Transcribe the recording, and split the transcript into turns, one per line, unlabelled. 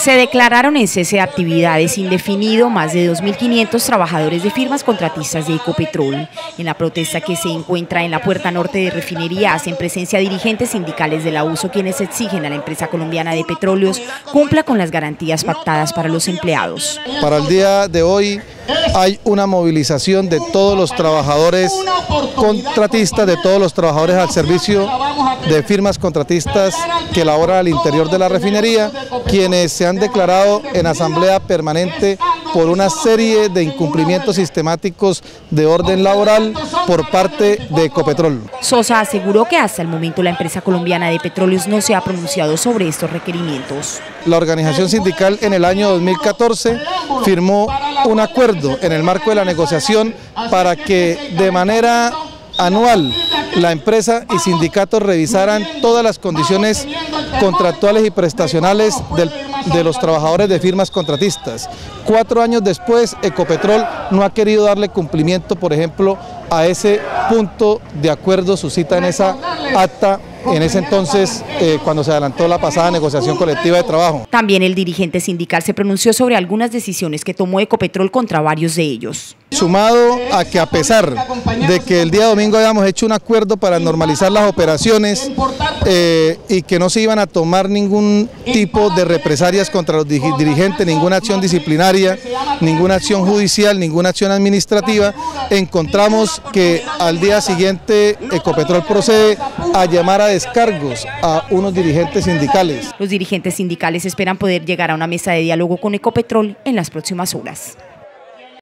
Se declararon en cese de actividades indefinido más de 2.500 trabajadores de firmas contratistas de Ecopetrol. En la protesta que se encuentra en la puerta norte de refinería hacen presencia dirigentes sindicales de la uso quienes exigen a la empresa colombiana de petróleos cumpla con las garantías pactadas para los empleados.
Para el día de hoy hay una movilización de todos los trabajadores contratistas, de todos los trabajadores al servicio de firmas contratistas que laboran al interior de la refinería, quienes se han declarado en asamblea permanente por una serie de incumplimientos sistemáticos de orden laboral por parte de Ecopetrol.
Sosa aseguró que hasta el momento la empresa colombiana de petróleos no se ha pronunciado sobre estos requerimientos.
La organización sindical en el año 2014 firmó un acuerdo en el marco de la negociación para que de manera anual la empresa y sindicatos revisaran todas las condiciones contractuales y prestacionales de los trabajadores de firmas contratistas. Cuatro años después, Ecopetrol no ha querido darle cumplimiento, por ejemplo, a ese punto de acuerdo suscita en esa acta en ese entonces eh, cuando se adelantó la pasada negociación colectiva de trabajo.
También el dirigente sindical se pronunció sobre algunas decisiones que tomó Ecopetrol contra varios de ellos.
Sumado a que a pesar de que el día domingo habíamos hecho un acuerdo para normalizar las operaciones eh, y que no se iban a tomar ningún tipo de represalias contra los dirigentes, ninguna acción disciplinaria, ninguna acción judicial, ninguna acción administrativa, encontramos que al día siguiente Ecopetrol procede a llamar a descargos a unos dirigentes sindicales.
Los dirigentes sindicales esperan poder llegar a una mesa de diálogo con Ecopetrol en las próximas horas.